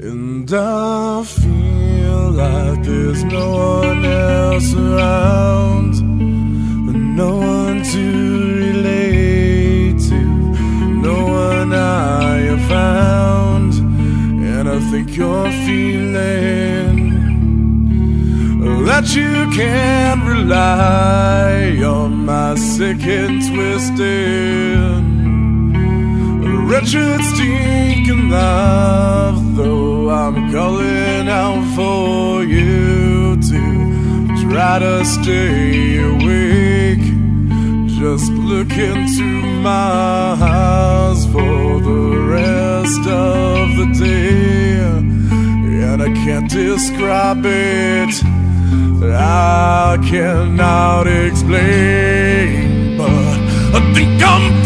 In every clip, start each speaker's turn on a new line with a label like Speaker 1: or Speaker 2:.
Speaker 1: And I feel like there's no one else around, and no one to relate to, no one I have found. And I think you're feeling that you can't rely on my sick and twisted, wretched, stinking love. I'm calling out for you to try to stay awake, just look into my eyes for the rest of the day, and I can't describe it. I cannot explain, but I think I'm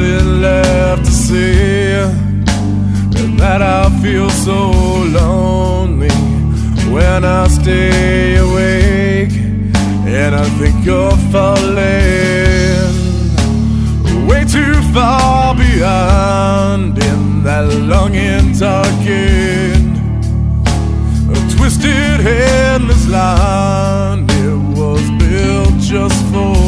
Speaker 1: nothing left to say. And that I feel so lonely when I stay awake. And I think you're falling way too far beyond in that longing talking. A twisted, endless line. It was built just for